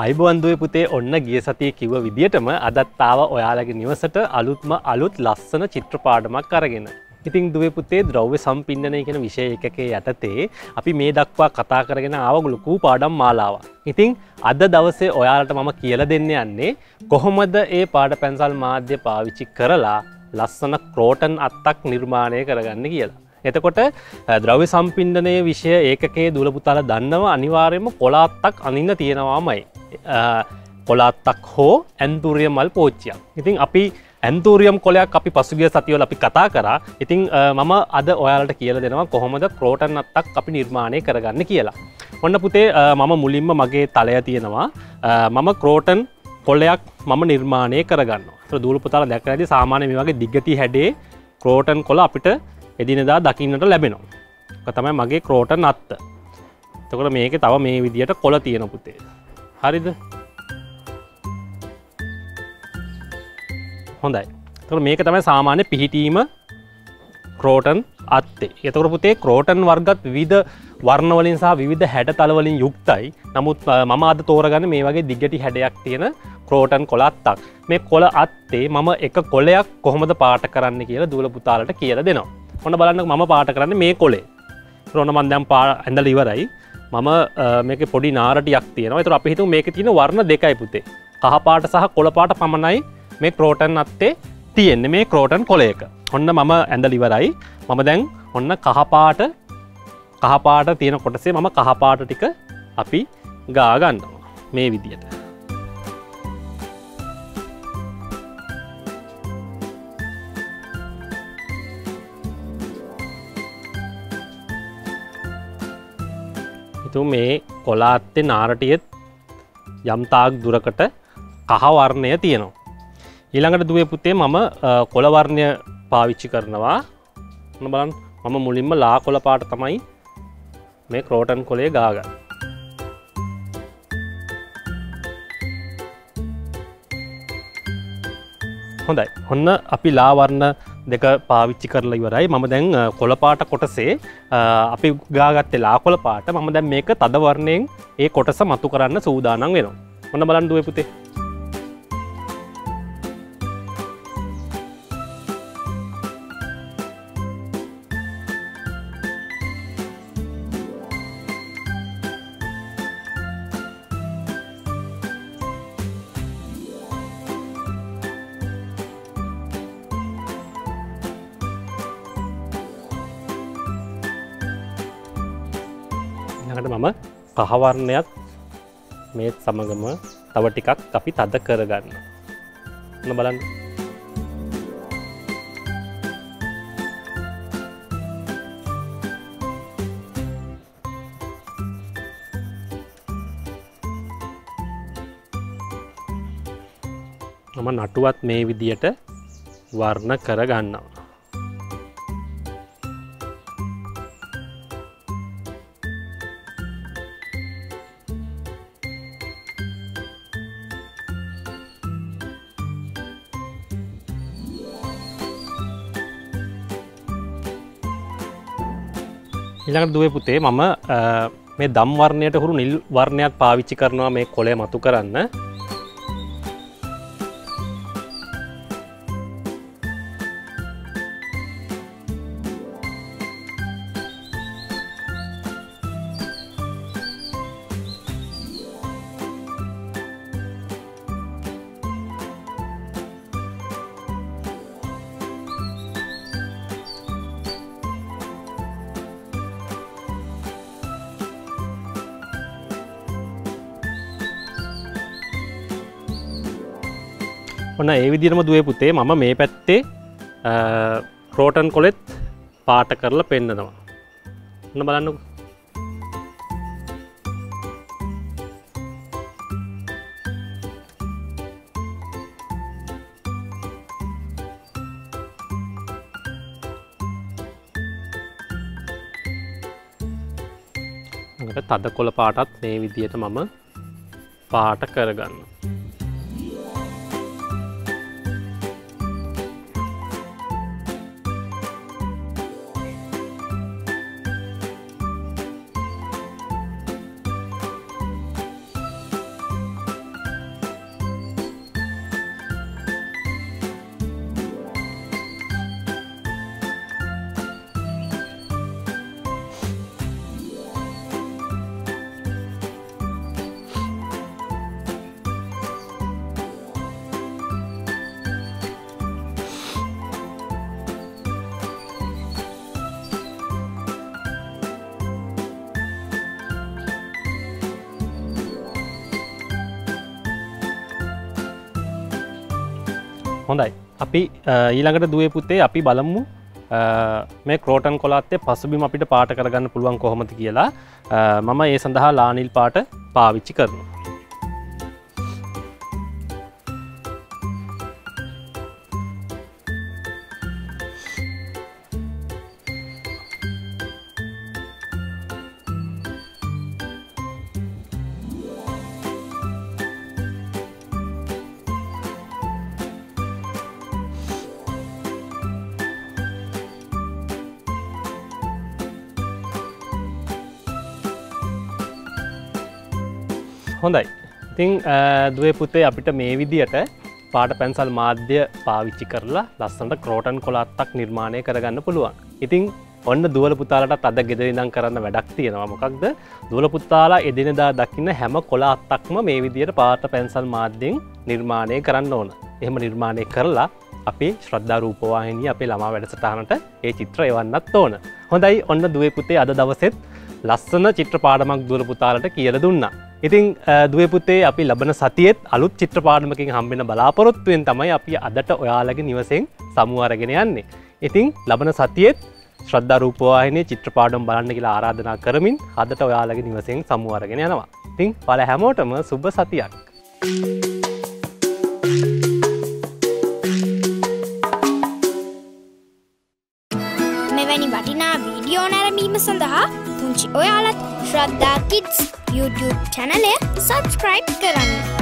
අයිබුවන්දුව පුතේ ඔන්න ගිය සතිය කිව්ව විදිටම අදත්තාව ඔයාලගේ නිවසට අලුත්ම අලුත් ලස්සන චිත්‍රපාඩමක් කරගෙන. ඉතින් දුව පුතේ ද්‍රව්‍ය සම්පින්නනය කෙන විෂය එකකේ යටතේ අපි මේ දක්වා කතා කරගෙන ආවගුලකූ පාඩම් මාලාව. ඉතිං අද දවසේ ඔයාලට මම කියල දෙන්න යන්නේ කොහොමද ඒ පාඩ පැන්සල් මාධ්‍ය පාවිච්චි කරලා ලස්සන ක්‍රෝටන් අත්තක් නිර්මාණය කරගන්න කියලා. එතකොට ද්‍රව්‍ය සම්පින්ඩනය විෂය ඒකේ දුලපුතාල දන්නව අනිවාර්යම කොලාත්තක් අනින්න තියෙනවාමයි. කොලාත්තක් හෝ ඇන්තුරිය මල් පෝච්චියක්. ඉතින් අපි ඇන්තූරියම් කොලයක් අපි පසුගිය සතිවල අපි කතා කරා. ඉතිං මම අද ඔයාලට කියල දෙනවා කොහොමද ක්‍රෝටන් අත්තක් අපි නිර්මාණය කරගන්න කියලා. ඔන්න පුතේ මම මුලින්ම මගේ තලය තියෙනවා. මම ක්‍රෝටන් කොල්ලයක් මම නිර්මාණය කරගන්න දූලපුතාල දැකරදි සාමානය මේ වගේ දිගති හැඩේ ක්‍රෝටන් කොල අපිට එදිනදා දකින්නට ලැබෙනවා. තමයි මගේ ක්‍රෝටන් අත්ත. තකොට මේක තව මේ විදියට කොල තියෙන පුතේ. හරිද? හොඳයි. තොට මේක තමයි සාමාන්‍ය පිහිටීම ක්‍රෝටන් අත්තේ. එතකට පුතේ ක්‍රෝටන් වර්ගත් විධ වර්ණවලින් සහ විධ හැට තලවලින් යුක්තයි. නමුත් මම අද තෝරගන්න මේ වගේ දිගටි හැඩයක් තියෙන ක්‍රෝටන් කොළත්තක් මේ කොළ අත්තේ මම එක කොලයක් කොහොමද පාට කරන්න කියලා දුල පුතාලට කියල දෙනවා. ඔන්න බලන්න මම පාට කරන්න මේ කොලේ රොන මන්දම් පා ඇඳල ඉවරයි. මම මේක පොඩි නාරටයක් තියෙනවා. තුර අපිහිතු මේක තියෙන වර්ණ දෙකයි පුතේ. කහපාට සහ කොළපාට පමණයි මේ ක්‍රෝටන් අත්තේ තියෙන්නේ මේ ක්‍රෝටන් කොලයක ඔන්න මම ඇඳ ලිවරයි මම දැන් ඔන්න කහපාට කහපාට තියෙන කොටසේ මම කහපාට ටික අපි ගාගන්නවා මේ විදියට. ඉතු මේ කොලාත්තේ නාරටියත් යම්තාක් දුරකට කහවර්ණය තියෙනවා. ඊළඟට දුවේ පුතේ මම කොළවර්ණය පාවිච්චි කරනවා. බලන් මම මුලින්ම ලා කොළ පාට තමයි මේ ක්‍රෝටන් කොලේ ගාග හොඳයි. ඔන්න අපි ලාවර්ණ දෙක පාවිච්චි කරලා ඉවරයි. මම දැන් කොළපාට කොටසේ අපි ගාගත්තේ ලා කොළ පාට. මම දැන් මේක තදවර්ණයෙන් ඒ කොටස මතු කරන්න සූදානන් වෙනවා. ඔන්න බලන්දුව පුතේ මම කහවර්ණයක් මේත් සමගම තව ටිකක් අපි තද කරගන්න. න බලන්න. මම නටුවත් මේ විදියට වර්ණ කරගන්නවා. ඉළඟට දුව පුතේ මම මේ දම්වර්ණයට හුරු නිල් වර්ණයක් පාවිච්චි කරනවා මේ කොලේ මතු කරන්න. ඔන්න ඒ විදිරම දුවේ පුතේ මම මේ පැත්තේ ක්‍රෝටන් කොලෙත් පාට කරලා පෙන්න්නනවා ඔන්න බලන්නු තද කොළ පාටත් මේ විදියට මම පාට කරගන්න හොඳයි අපි ඊළඟට දුව පුතේ අපි බලමු මේ ක්‍රෝටන් කොලාත්තේ පසුබිම අපිට පාට කරගන්න පුළුවන් කොහොමති කියලා මම ඒ සඳහා ලානිල් පාට පාවිච්චි කරනු. හොඳයි. ඉතිං දුවේ පුතේ අපිට මේ විදියට පාට පැන්සල් මාධ්‍ය පාවිච්චි කරලා ලස්සට ක්‍රෝටන් කොලාත්තක් නිර්මාණය කරගන්න පුළුවන්. ඉතිං ඔන්න දුවල පුතාලට අද ගෙදරිදම් කරන්න වැඩක් තියෙනවා. මොකක්ද? දුවල පුත්තාලා එදිනදා දකින්න හැම කොලා අත්තක්ම මේ විදියට පාට පැන්සල් මාධ්‍යෙන් නිර්මාණය කරන්න ඕන. එහෙම නිර්මාණය කරලා අපේ ශ්‍රද්ධා රූපවාහිනී අපේ ළමා වැඩසටහනට ඒ චිත්‍ර එවන්නත් ඕන. හොඳයි ඔන්න දුවේ පුතේ අද දවසෙත් ලස්සන චිත්‍ර පාඩමක් දුවල පුතාලට කියල දුන්නා. ඉතිං දුවපුතේ අපි ලබන සතියත් අලුත් චිත්‍රපාඩමකින් හම්බෙන බලාපොරොත්තුවෙන් තමයි අපි අදට ඔයාලගේ නිවසෙන් සමුවරගෙන යන්නේ. ඉතිං ලබන සතියත් ශ්‍රද්ධරූපවාහිනේ චිත්‍රපාඩම් බලන්න කියලා ආරාධනා කරමින් හදට ඔයාලගේ නිවසෙන් සමුවරගෙන යනවා. ඉතිං පල හැමෝටම සුබ සතියක්. මෙවැනි වටිනා වීඩියෝ නැරමීම සඳහා පුංචි ඔයාලත් ශ්‍රද්ධා කිඩ්ස් YouTube චැනලය සබස්ක්‍රයිබ් කරන්න.